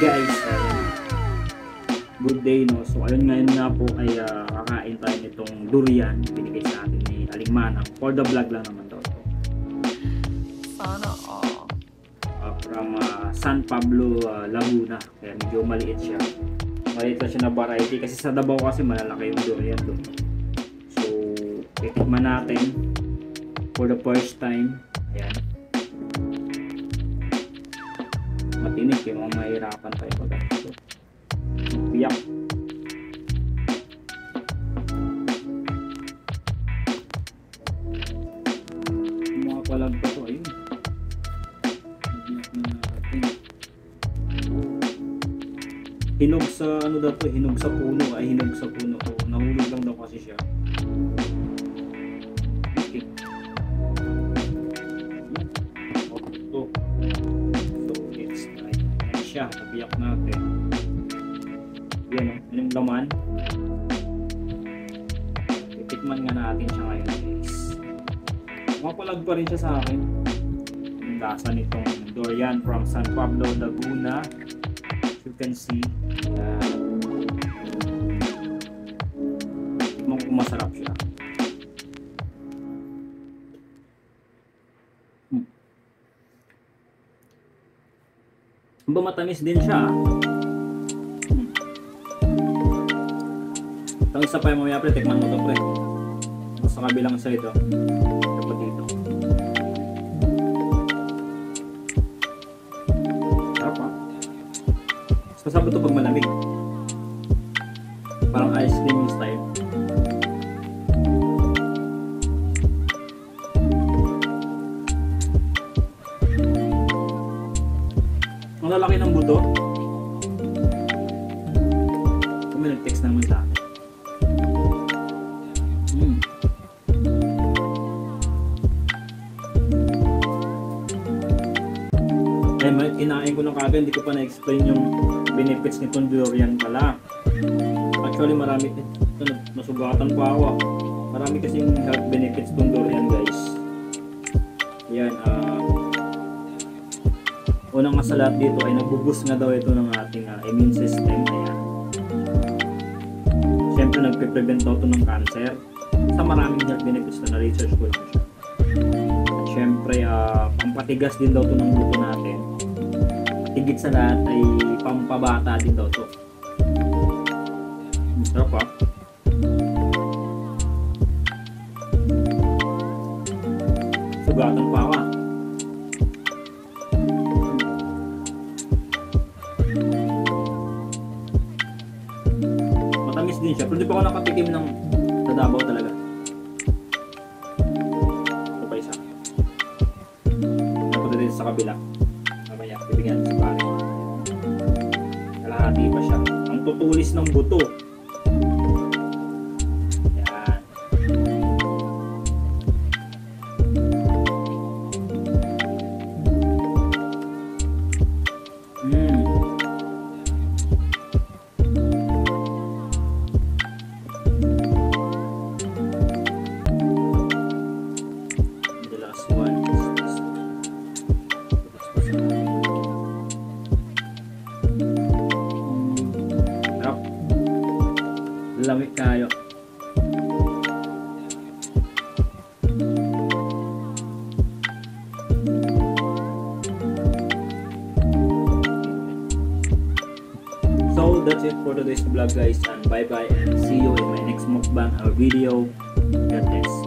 guys, good day no. So ayun ngayon nga po ay ah, kakain tayo nitong durian binigay sa atin ni Aling Manang. For the vlog lang naman daw to. Sana all. Ah, from ah, San Pablo, ah, Laguna. Kaya medyo maliit siya. Maliit lang siya na variety kasi sa Davao kasi malalaki yung durian doon. So, titikman natin for the first time. Ayan. Matinik yung mga mahirapan tayo pag. Piyak. Yung mga palag pa to, ayun. Hinog sa ano daw to, hinog sa puno, ay hinog sa puno. O, nahulog lang daw kasi siya. Siya, nabiyak natin. Yan yung laman. Titikman nga natin siya ngayon guys. Mapalag pa rin siya sa akin. Yung lasa nitong durian from San Pablo, Laguna. As you can see. Kung masarap siya. Ba matamis din siya. ah. Hmm. Ito isa pa yung mamaya pre, tikman mo to pre. Ito sa kabilang side oh. Dapat dito. Sarap ah. Masarap ito pag malamig. Parang ice cream style. Ang lalaki ng buto. May nag-text naman sa akin. Mm. Eh, kinain ko ng kagad, hindi ko pa na-explain yung benefits nitong durian pala. Actually, marami, ito, nasugatan pa ako. Marami kasing health benefits itong durian, guys. Yan, ah, unang sa dito ay nabubus nga daw ito ng ating ah, immune system. Ayan. Siyempre, nagpe-prevent daw ito ng cancer. Sa maraming health benefits na na-research ko. At syempre, ah, pampatigas din daw ito ng buto natin. At higit sa lahat ay pampabata din daw ito. Sarap ah. Sugatan pa ako din siya. Pero di pa ako nakatikim ng sa Davao talaga. Ito pa isa. Napunta din sa kabila. Mamaya, bibigyan sa pare. Kalahati pa siya. Ang tutulis ng buto. Lamig tayo. So that's it for today's vlog guys and bye bye and see you in my next mukbang or video. God bless.